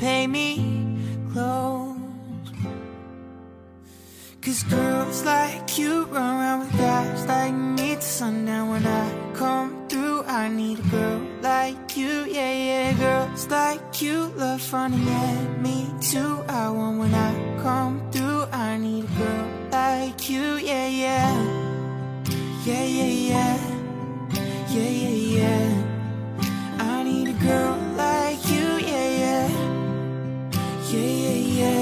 pay me close. Cause girls like you run around with guys like me till sundown. When I come through, I need a girl like you, yeah, yeah. Girls like you love running at me too. I want when I come through, I need a girl like you, yeah, yeah. Yeah, yeah, yeah. Yeah, yeah. Yeah, yeah,